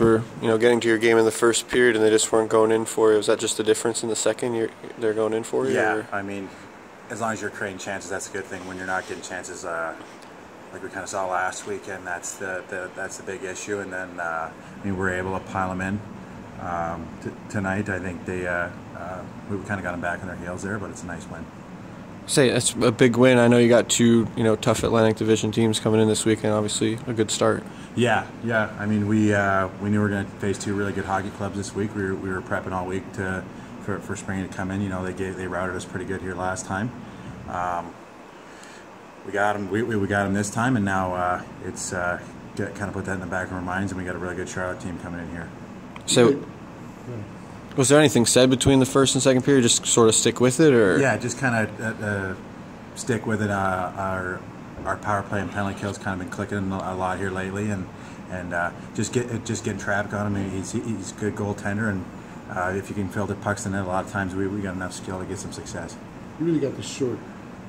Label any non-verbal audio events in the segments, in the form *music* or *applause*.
were you know getting to your game in the first period and they just weren't going in for you. Was that just the difference in the second? You're, they're going in for you. Yeah, or? I mean, as long as you're creating chances, that's a good thing. When you're not getting chances, uh, like we kind of saw last weekend, that's the, the that's the big issue. And then uh, I mean, we're able to pile them in um, tonight. I think they uh, uh we kind of got them back on their heels there, but it's a nice win say it's a big win. I know you got two, you know, tough Atlantic Division teams coming in this weekend. Obviously, a good start. Yeah, yeah. I mean, we uh, we knew we were going to face two really good hockey clubs this week. We were, we were prepping all week to for, for spring to come in. You know, they gave, they routed us pretty good here last time. Um, we got them. We, we got them this time, and now uh, it's uh, get, kind of put that in the back of our minds, and we got a really good Charlotte team coming in here. So. Was there anything said between the first and second period? Just sort of stick with it, or yeah, just kind of uh, uh, stick with it. Uh, our our power play and penalty kills kind of been clicking a lot here lately, and and uh, just get just getting traffic on him. He's he's a good goaltender, and uh, if you can filter pucks in net, a lot of times we we got enough skill to get some success. You really got the short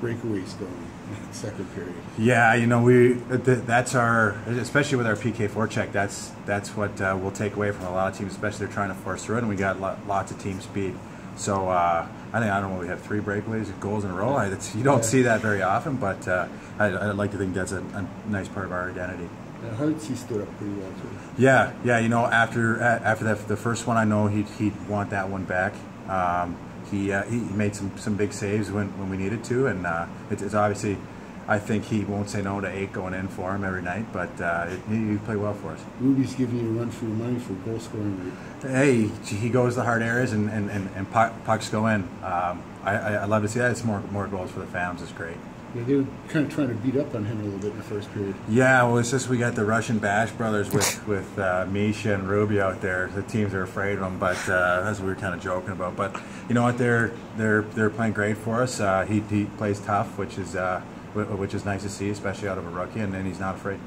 breakaways going second period. Yeah, you know we that's our especially with our PK forecheck. That's that's what uh, we'll take away from a lot of teams, especially they're trying to force through it, and we got lots of team speed. So uh, I think I don't know. We have three breakaways, goals in a row. I, you don't yeah. see that very often, but uh, I, would like to think that's a, a, nice part of our identity. Yeah, Hart's stood up pretty well too. Yeah, yeah. You know, after after that, the first one, I know he'd he'd want that one back. Um, he, uh, he made some, some big saves when, when we needed to, and uh, it, it's obviously, I think he won't say no to eight going in for him every night, but uh, he, he played well for us. Ruby's giving you a run for your money for goal scoring rate. Hey, he goes the hard areas and, and, and, and pucks go in. Um, I, I, love to see that. It's more, more goals for the fans. It's great. Yeah, they were kind of trying to beat up on him a little bit in the first period. Yeah, well, it's just we got the Russian Bash brothers with *laughs* with uh, Misha and Ruby out there. The teams are afraid of them, but uh, that's what we were kind of joking about. But you know what? They're they're they're playing great for us. Uh, he he plays tough, which is uh, which is nice to see, especially out of a rookie, and then he's not afraid.